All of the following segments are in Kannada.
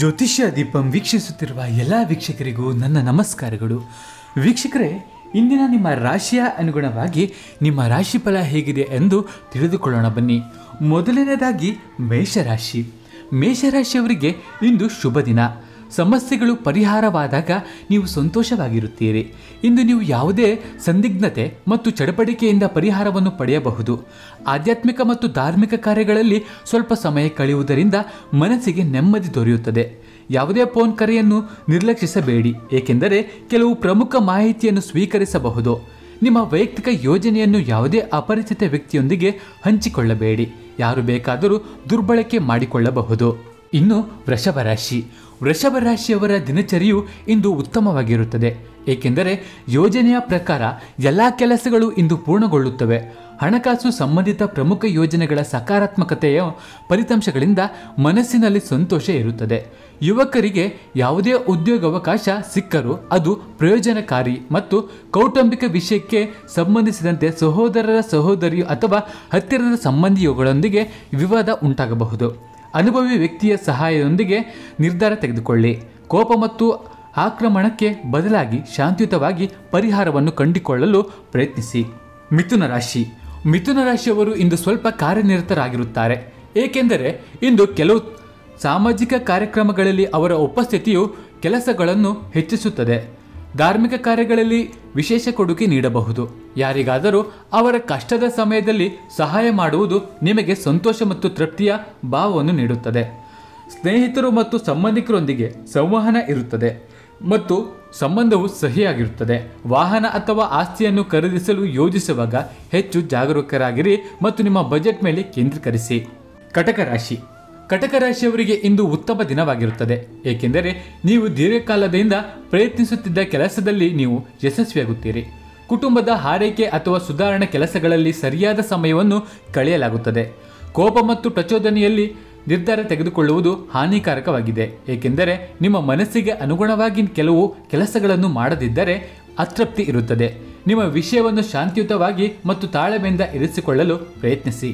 ಜ್ಯೋತಿಷ್ಯ ದೀಪಂ ವೀಕ್ಷಿಸುತ್ತಿರುವ ಎಲ್ಲ ವೀಕ್ಷಕರಿಗೂ ನನ್ನ ನಮಸ್ಕಾರಗಳು. ವೀಕ್ಷಕರೇ, ಇಂದಿನ ನಿಮ್ಮ ರಾಶಿಯ ಅನುಗುಣವಾಗಿ ನಿಮ್ಮ ರಾಶಿ ಫಲ ಹೇಗಿದೆ ಎಂದು ತಿಳಿದುಕೊಳ್ಳೋಣ ಬನ್ನಿ. ಮೊದಲನೇದಾಗಿ ಮೇಷರಾಶಿ. ಮೇಷರಾಶಿಯವರಿಗೆ ಇಂದು ಶುಭ ದಿನ ಸಮಸ್ಯೆಗಳು ಪರಿಹಾರವಾದಾಗ ನೀವು ಸಂತೋಷವಾಗಿರುತ್ತೀರಿ. ಇಂದು ನೀವು ಯಾವುದೇ ಸಂದಿಗ್ಧತೆ ಮತ್ತು ಚಡಪಡಿಕೆಯಿಂದ ಪರಿಹಾರವನ್ನು ಪಡೆಯಬಹುದು. ಆಧ್ಯಾತ್ಮಿಕ ಮತ್ತು ಧಾರ್ಮಿಕ ಕಾರ್ಯಗಳಲ್ಲಿ ಸ್ವಲ್ಪ ಸಮಯ ಕಳೆಯುವುದರಿಂದ ಮನಸ್ಸಿಗೆ ನೆಮ್ಮದಿ ದೊರೆಯುತ್ತದೆ. ಯಾವುದೇ ಫೋನ್ ಕರೆಯನ್ನು ನಿರ್ಲಕ್ಷಿಸಬೇಡಿ, ಏಕೆಂದರೆ ಕೆಲವು ಪ್ರಮುಖ ಮಾಹಿತಿಯನ್ನು ಸ್ವೀಕರಿಸಬಹುದು. ನಿಮ್ಮ ವೈಯಕ್ತಿಕ ಯೋಜನೆಯನ್ನು ಯಾವುದೇ ಅಪರಿಚಿತ ವ್ಯಕ್ತಿಯೊಂದಿಗೆ ಹಂಚಿಕೊಳ್ಳಬೇಡಿ. ಯಾರು ಬೇಕಾದರೂ ದುರ್ಬಳಕೆ ಮಾಡಿಕೊಳ್ಳಬಹುದು. ಇನ್ನು ವೃಷಭ ರಾಶಿ. ವೃಷಭ ರಾಶಿಯವರ ದಿನಚರಿಯು ಇಂದು ಉತ್ತಮವಾಗಿರುತ್ತದೆ. ಏಕೆಂದರೆ ಯೋಜನೆಯ ಪ್ರಕಾರ ಎಲ್ಲ ಕೆಲಸಗಳು ಇಂದು ಪೂರ್ಣಗೊಳ್ಳುತ್ತವೆ. ಹಣಕಾಸು ಸಂಬಂಧಿತ ಪ್ರಮುಖ ಯೋಜನೆಗಳ ಸಕಾರಾತ್ಮಕತೆಯ ಫಲಿತಾಂಶಗಳಿಂದ ಮನಸ್ಸಿನಲ್ಲಿ ಸಂತೋಷ ಇರುತ್ತದೆ. ಯುವಕರಿಗೆ ಯಾವುದೇ ಉದ್ಯೋಗಾವಕಾಶ ಸಿಕ್ಕರೂ ಅದು ಪ್ರಯೋಜನಕಾರಿ ಮತ್ತು ಕೌಟುಂಬಿಕ ವಿಷಯಕ್ಕೆ ಸಂಬಂಧಿಸಿದಂತೆ ಸಹೋದರರ ಸಹೋದರಿಯು ಅಥವಾ ಹತ್ತಿರದ ಸಂಬಂಧಿಯುಗಳೊಂದಿಗೆ ವಿವಾದ ಉಂಟಾಗಬಹುದು. ಅನುಭವಿ ವ್ಯಕ್ತಿಯ ಸಹಾಯದೊಂದಿಗೆ ನಿರ್ಧಾರ ತೆಗೆದುಕೊಳ್ಳಿ. ಕೋಪ ಮತ್ತು ಆಕ್ರಮಣಕ್ಕೆ ಬದಲಾಗಿ ಶಾಂತಿಯುತವಾಗಿ ಪರಿಹಾರವನ್ನು ಕಂಡುಕೊಳ್ಳಲು ಪ್ರಯತ್ನಿಸಿ. ಮಿಥುನ ರಾಶಿ. ಮಿಥುನ ರಾಶಿಯವರು ಇಂದು ಸ್ವಲ್ಪ ಕಾರ್ಯನಿರತರಾಗಿರುತ್ತಾರೆ. ಏಕೆಂದರೆ ಇಂದು ಕೆಲವು ಸಾಮಾಜಿಕ ಕಾರ್ಯಕ್ರಮಗಳಲ್ಲಿ ಅವರ ಉಪಸ್ಥಿತಿಯು ಕೆಲಸಗಳನ್ನು ಹೆಚ್ಚಿಸುತ್ತದೆ. ಧಾರ್ಮಿಕ ಕಾರ್ಯಗಳಲ್ಲಿ ವಿಶೇಷ ಕೊಡುಗೆ ನೀಡಬಹುದು. ಯಾರಿಗಾದರೂ ಅವರ ಕಷ್ಟದ ಸಮಯದಲ್ಲಿ ಸಹಾಯ ಮಾಡುವುದು ನಿಮಗೆ ಸಂತೋಷ ಮತ್ತು ತೃಪ್ತಿಯ ಭಾವವನ್ನು ನೀಡುತ್ತದೆ. ಸ್ನೇಹಿತರು ಮತ್ತು ಸಂಬಂಧಿಕರೊಂದಿಗೆ ಸಂವಹನ ಇರುತ್ತದೆ ಮತ್ತು ಸಂಬಂಧವು ಸಹಿಯಾಗಿರುತ್ತದೆ. ವಾಹನ ಅಥವಾ ಆಸ್ತಿಯನ್ನು ಖರೀದಿಸಲು ಯೋಜಿಸುವಾಗ ಹೆಚ್ಚು ಜಾಗರೂಕರಾಗಿರಿ ಮತ್ತು ನಿಮ್ಮ ಬಜೆಟ್ ಮೇಲೆ ಕೇಂದ್ರೀಕರಿಸಿ. ಕಟಕ ರಾಶಿ. ಕಟಕ ರಾಶಿಯವರಿಗೆ ಇಂದು ಉತ್ತಮ ದಿನವಾಗಿರುತ್ತದೆ. ಏಕೆಂದರೆ ನೀವು ದೀರ್ಘಕಾಲದಿಂದ ಪ್ರಯತ್ನಿಸುತ್ತಿದ್ದ ಕೆಲಸದಲ್ಲಿ ನೀವು ಯಶಸ್ವಿಯಾಗುತ್ತೀರಿ. ಕುಟುಂಬದ ಹಾರೈಕೆ ಅಥವಾ ಸುಧಾರಣಾ ಕೆಲಸಗಳಲ್ಲಿ ಸರಿಯಾದ ಸಮಯವನ್ನು ಕಳೆಯಲಾಗುತ್ತದೆ. ಕೋಪ ಮತ್ತು ಪ್ರಚೋದನೆಯಲ್ಲಿ ನಿರ್ಧಾರ ತೆಗೆದುಕೊಳ್ಳುವುದು ಹಾನಿಕಾರಕವಾಗಿದೆ. ಏಕೆಂದರೆ ನಿಮ್ಮ ಮನಸ್ಸಿಗೆ ಅನುಗುಣವಾಗಿ ಕೆಲವು ಕೆಲಸಗಳನ್ನು ಮಾಡದಿದ್ದರೆ ಅತೃಪ್ತಿ ಇರುತ್ತದೆ. ನಿಮ್ಮ ವಿಷಯವನ್ನು ಶಾಂತಿಯುತವಾಗಿ ಮತ್ತು ತಾಳ್ಮೆಯಿಂದ ಇರಿಸಿಕೊಳ್ಳಲು ಪ್ರಯತ್ನಿಸಿ.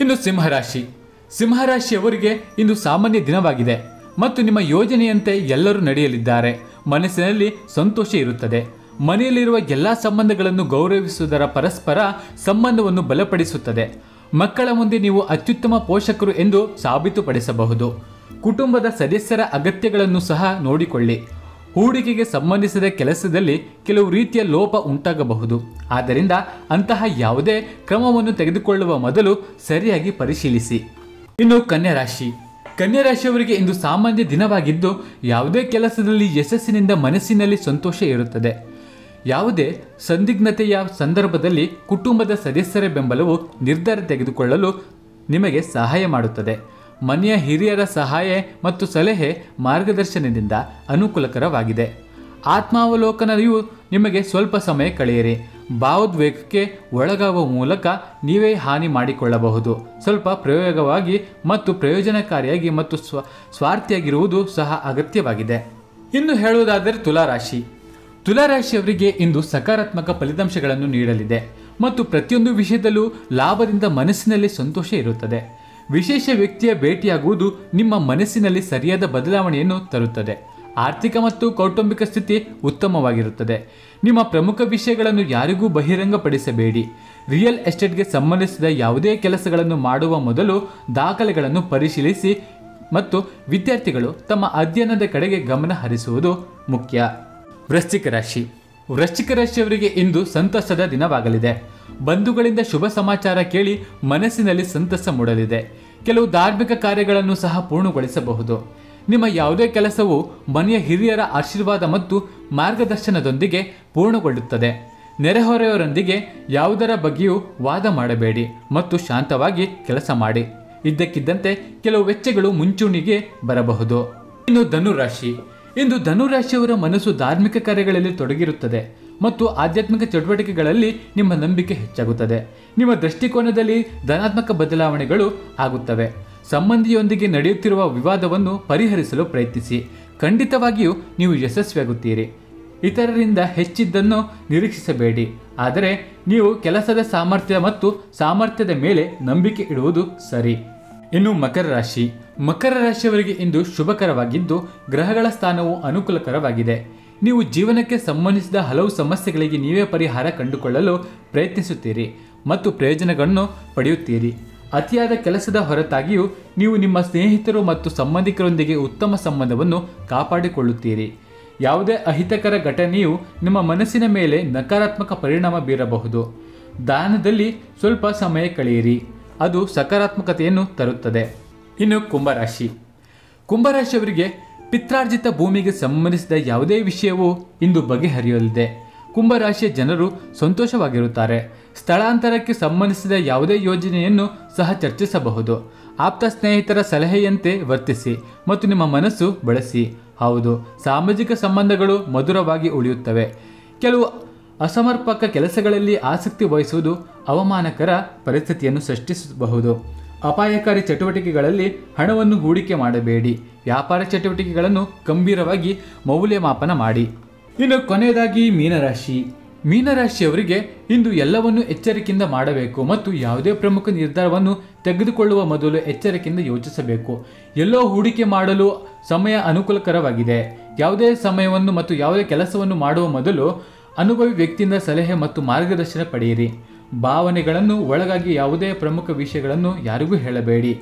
ಇನ್ನು ಸಿಂಹರಾಶಿ. ಸಿಂಹರಾಶಿಯವರಿಗೆ ಇಂದು ಸಾಮಾನ್ಯ ದಿನವಾಗಿದೆ ಮತ್ತು ನಿಮ್ಮ ಯೋಜನೆಯಂತೆ ಎಲ್ಲರೂ ನಡೆಯಲಿದ್ದಾರೆ. ಮನಸ್ಸಿನಲ್ಲಿ ಸಂತೋಷ ಇರುತ್ತದೆ. ಮನೆಯಲ್ಲಿರುವ ಎಲ್ಲ ಸಂಬಂಧಗಳನ್ನು ಗೌರವಿಸುವುದರ ಪರಸ್ಪರ ಸಂಬಂಧವನ್ನು ಬಲಪಡಿಸುತ್ತದೆ. ಮಕ್ಕಳ ಮುಂದೆ ನೀವು ಅತ್ಯುತ್ತಮ ಪೋಷಕರು ಎಂದು ಸಾಬೀತುಪಡಿಸಬಹುದು. ಕುಟುಂಬದ ಸದಸ್ಯರ ಅಗತ್ಯಗಳನ್ನು ಸಹ ನೋಡಿಕೊಳ್ಳಿ. ಹೂಡಿಕೆಗೆ ಸಂಬಂಧಿಸಿದ ಕೆಲಸದಲ್ಲಿ ಕೆಲವು ರೀತಿಯ ಲೋಪ ಉಂಟಾಗಬಹುದು. ಆದ್ದರಿಂದ ಅಂತಹ ಯಾವುದೇ ಕ್ರಮವನ್ನು ತೆಗೆದುಕೊಳ್ಳುವ ಮೊದಲು ಸರಿಯಾಗಿ ಪರಿಶೀಲಿಸಿ. ಇನ್ನು ಕನ್ಯಾ ರಾಶಿ. ಕನ್ಯಾ ರಾಶಿಯವರಿಗೆ ಇಂದು ಸಾಮಾನ್ಯ ದಿನವಾಗಿದ್ದು, ಯಾವುದೇ ಕೆಲಸದಲ್ಲಿ ಯಶಸ್ಸಿನಿಂದ ಮನಸ್ಸಿನಲ್ಲಿ ಸಂತೋಷ ಇರುತ್ತದೆ. ಯಾವುದೇ ಸಂದಿಗ್ಧತೆಯ ಸಂದರ್ಭದಲ್ಲಿ ಕುಟುಂಬದ ಸದಸ್ಯರ ಬೆಂಬಲವು ನಿರ್ಧಾರ ತೆಗೆದುಕೊಳ್ಳಲು ನಿಮಗೆ ಸಹಾಯ ಮಾಡುತ್ತದೆ. ಮನೆಯ ಹಿರಿಯರ ಸಹಾಯ ಮತ್ತು ಸಲಹೆ ಮಾರ್ಗದರ್ಶನದಿಂದ ಅನುಕೂಲಕರವಾಗಿದೆ. ಆತ್ಮಾವಲೋಕನವು ನಿಮಗೆ ಸ್ವಲ್ಪ ಸಮಯ ಕಳೆಯಿರಿ. ಭಾವೋದ್ವೇಗಕ್ಕೆ ಒಳಗಾಗುವ ಮೂಲಕ ನೀವೇ ಹಾನಿ ಮಾಡಿಕೊಳ್ಳಬಹುದು. ಸ್ವಲ್ಪ ಪ್ರಯೋಗವಾಗಿ ಮತ್ತು ಪ್ರಯೋಜನಕಾರಿಯಾಗಿ ಮತ್ತು ಸ್ವ, ಸ್ವಾರ್ಥಿಯಾಗಿರುವುದು ಸಹ ಅಗತ್ಯವಾಗಿದೆ. ಇನ್ನು ಹೇಳುವುದಾದರೆ ತುಲಾರಾಶಿ. ತುಲಾರಾಶಿಯವರಿಗೆ ಇಂದು ಸಕಾರಾತ್ಮಕ ಫಲಿತಾಂಶಗಳನ್ನು ನೀಡಲಿದೆ ಮತ್ತು ಪ್ರತಿಯೊಂದು ವಿಷಯದಲ್ಲೂ ಲಾಭದಿಂದ ಮನಸ್ಸಿನಲ್ಲಿ ಸಂತೋಷ ಇರುತ್ತದೆ. ವಿಶೇಷ ವ್ಯಕ್ತಿಯ ಭೇಟಿಯಾಗುವುದು ನಿಮ್ಮ ಮನಸ್ಸಿನಲ್ಲಿ ಸರಿಯಾದ ಬದಲಾವಣೆಯನ್ನು ತರುತ್ತದೆ. ಆರ್ಥಿಕ ಮತ್ತು ಕೌಟುಂಬಿಕ ಸ್ಥಿತಿ ಉತ್ತಮವಾಗಿರುತ್ತದೆ. ನಿಮ್ಮ ಪ್ರಮುಖ ವಿಷಯಗಳನ್ನು ಯಾರಿಗೂ ಬಹಿರಂಗಪಡಿಸಬೇಡಿ. ರಿಯಲ್ ಎಸ್ಟೇಟ್ಗೆ ಸಂಬಂಧಿಸಿದ ಯಾವುದೇ ಕೆಲಸಗಳನ್ನು ಮಾಡುವ ಮೊದಲು ದಾಖಲೆಗಳನ್ನು ಪರಿಶೀಲಿಸಿ ಮತ್ತು ವಿದ್ಯಾರ್ಥಿಗಳು ತಮ್ಮ ಅಧ್ಯಯನದ ಕಡೆಗೆ ಗಮನ ಹರಿಸುವುದು ಮುಖ್ಯ. ವೃಶ್ಚಿಕ ರಾಶಿ. ವೃಶ್ಚಿಕ ರಾಶಿಯವರಿಗೆ ಇಂದು ಸಂತಸದ ದಿನವಾಗಲಿದೆ. ಬಂಧುಗಳಿಂದ ಶುಭ ಸಮಾಚಾರ ಕೇಳಿ ಮನಸ್ಸಿನಲ್ಲಿ ಸಂತಸ ಮೂಡಲಿದೆ. ಕೆಲವು ಧಾರ್ಮಿಕ ಕಾರ್ಯಗಳನ್ನು ಸಹ ಪೂರ್ಣಗೊಳಿಸಬಹುದು. ನಿಮ್ಮ ಯಾವುದೇ ಕೆಲಸವು ಮನೆಯ ಹಿರಿಯರ ಆಶೀರ್ವಾದ ಮತ್ತು ಮಾರ್ಗದರ್ಶನದೊಂದಿಗೆ ಪೂರ್ಣಗೊಳ್ಳುತ್ತದೆ. ನೆರೆಹೊರೆಯವರೊಂದಿಗೆ ಯಾವುದರ ಬಗ್ಗೆಯೂ ವಾದ ಮಾಡಬೇಡಿ ಮತ್ತು ಶಾಂತವಾಗಿ ಕೆಲಸ ಮಾಡಿ. ಇದ್ದಕ್ಕಿದ್ದಂತೆ ಕೆಲವು ವೆಚ್ಚಗಳು ಮುಂಚೂಣಿಗೆ ಬರಬಹುದು. ಇನ್ನು ಧನುರಾಶಿ. ಇಂದು ಧನುರಾಶಿಯವರ ಮನಸ್ಸು ಧಾರ್ಮಿಕ ಕಾರ್ಯಗಳಲ್ಲಿ ತೊಡಗಿರುತ್ತದೆ ಮತ್ತು ಆಧ್ಯಾತ್ಮಿಕ ಚಟುವಟಿಕೆಗಳಲ್ಲಿ ನಿಮ್ಮ ನಂಬಿಕೆ ಹೆಚ್ಚಾಗುತ್ತದೆ. ನಿಮ್ಮ ದೃಷ್ಟಿಕೋನದಲ್ಲಿ ಧನಾತ್ಮಕ ಬದಲಾವಣೆಗಳು ಆಗುತ್ತವೆ. ಸಂಬಂಧಿಯೊಂದಿಗೆ ನಡೆಯುತ್ತಿರುವ ವಿವಾದವನ್ನು ಪರಿಹರಿಸಲು ಪ್ರಯತ್ನಿಸಿ. ಖಂಡಿತವಾಗಿಯೂ ನೀವು ಯಶಸ್ವಿಯಾಗುತ್ತೀರಿ. ಇತರರಿಂದ ಹೆಚ್ಚಿದ್ದನ್ನು ನಿರೀಕ್ಷಿಸಬೇಡಿ. ಆದರೆ ನೀವು ಕೆಲಸದ ಸಾಮರ್ಥ್ಯ ಮತ್ತು ಸಾಮರ್ಥ್ಯದ ಮೇಲೆ ನಂಬಿಕೆ ಇಡುವುದು ಸರಿ. ಇನ್ನು ಮಕರ ರಾಶಿ. ಮಕರ ರಾಶಿಯವರಿಗೆ ಇಂದು ಶುಭಕರವಾಗಿದ್ದು, ಗ್ರಹಗಳ ಸ್ಥಾನವು ಅನುಕೂಲಕರವಾಗಿದೆ. ನೀವು ಜೀವನಕ್ಕೆ ಸಂಬಂಧಿಸಿದ ಹಲವು ಸಮಸ್ಯೆಗಳಿಗೆ ನೀವೇ ಪರಿಹಾರ ಕಂಡುಕೊಳ್ಳಲು ಪ್ರಯತ್ನಿಸುತ್ತೀರಿ ಮತ್ತು ಪ್ರಯೋಜನಗಳನ್ನು ಪಡೆಯುತ್ತೀರಿ. ಅತಿಯಾದ ಕೆಲಸದ ಹೊರತಾಗಿಯೂ ನೀವು ನಿಮ್ಮ ಸ್ನೇಹಿತರು ಮತ್ತು ಸಂಬಂಧಿಕರೊಂದಿಗೆ ಉತ್ತಮ ಸಂಬಂಧವನ್ನು ಕಾಪಾಡಿಕೊಳ್ಳುತ್ತೀರಿ. ಯಾವುದೇ ಅಹಿತಕರ ಘಟನೆಯು ನಿಮ್ಮ ಮನಸ್ಸಿನ ಮೇಲೆ ನಕಾರಾತ್ಮಕ ಪರಿಣಾಮ ಬೀರಬಹುದು. ದಾನದಲ್ಲಿ ಸ್ವಲ್ಪ ಸಮಯ ಕಳೆಯಿರಿ. ಅದು ಸಕಾರಾತ್ಮಕತೆಯನ್ನು ತರುತ್ತದೆ. ಇನ್ನು ಕುಂಭರಾಶಿ. ಕುಂಭರಾಶಿಯವರಿಗೆ ಪಿತ್ರಾರ್ಜಿತ ಭೂಮಿಗೆ ಸಂಬಂಧಿಸಿದ ಯಾವುದೇ ವಿಷಯವು ಇಂದು ಬಗೆಹರಿಯಲಿದೆ. ಕುಂಭರಾಶಿಯ ಜನರು ಸಂತೋಷವಾಗಿರುತ್ತಾರೆ. ಸ್ಥಳಾಂತರಕ್ಕೆ ಸಂಬಂಧಿಸಿದ ಯಾವುದೇ ಯೋಜನೆಯನ್ನು ಸಹ ಚರ್ಚಿಸಬಹುದು. ಆಪ್ತ ಸ್ನೇಹಿತರ ಸಲಹೆಯಂತೆ ವರ್ತಿಸಿ ಮತ್ತು ನಿಮ್ಮ ಮನಸ್ಸು ಬಳಸಿ. ಹೌದು, ಸಾಮಾಜಿಕ ಸಂಬಂಧಗಳು ಮಧುರವಾಗಿ ಉಳಿಯುತ್ತವೆ. ಕೆಲವು ಅಸಮರ್ಪಕ ಕೆಲಸಗಳಲ್ಲಿ ಆಸಕ್ತಿ ವಹಿಸುವುದು ಅವಮಾನಕರ ಪರಿಸ್ಥಿತಿಯನ್ನು ಸೃಷ್ಟಿಸಬಹುದು. ಅಪಾಯಕಾರಿ ಚಟುವಟಿಕೆಗಳಲ್ಲಿ ಹಣವನ್ನು ಹೂಡಿಕೆ ಮಾಡಬೇಡಿ. ವ್ಯಾಪಾರ ಚಟುವಟಿಕೆಗಳನ್ನು ಗಂಭೀರವಾಗಿ ಮೌಲ್ಯಮಾಪನ ಮಾಡಿ. ಇನ್ನು ಕೊನೆಯದಾಗಿ ಮೀನರಾಶಿ. ಮೀನರಾಶಿಯವರಿಗೆ ಇಂದು ಎಲ್ಲವನ್ನು ಎಚ್ಚರಿಕೆಯಿಂದ ಮಾಡಬೇಕು ಮತ್ತು ಯಾವುದೇ ಪ್ರಮುಖ ನಿರ್ಧಾರವನ್ನು ತೆಗೆದುಕೊಳ್ಳುವ ಮೊದಲು ಎಚ್ಚರಿಕೆಯಿಂದ ಯೋಚಿಸಬೇಕು. ಎಲ್ಲೋ ಹೂಡಿಕೆ ಮಾಡಲು ಸಮಯ ಅನುಕೂಲಕರವಾಗಿದೆ. ಯಾವುದೇ ಸಮಯವನ್ನು ಮತ್ತು ಯಾವುದೇ ಕೆಲಸವನ್ನು ಮಾಡುವ ಮೊದಲು ಅನುಭವಿ ವ್ಯಕ್ತಿಯಿಂದ ಸಲಹೆ ಮತ್ತು ಮಾರ್ಗದರ್ಶನ ಪಡೆಯಿರಿ. ಭಾವನೆಗಳನ್ನು ಒಳಗಾಗಿ ಯಾವುದೇ ಪ್ರಮುಖ ವಿಷಯಗಳನ್ನು ಯಾರಿಗೂ ಹೇಳಬೇಡಿ.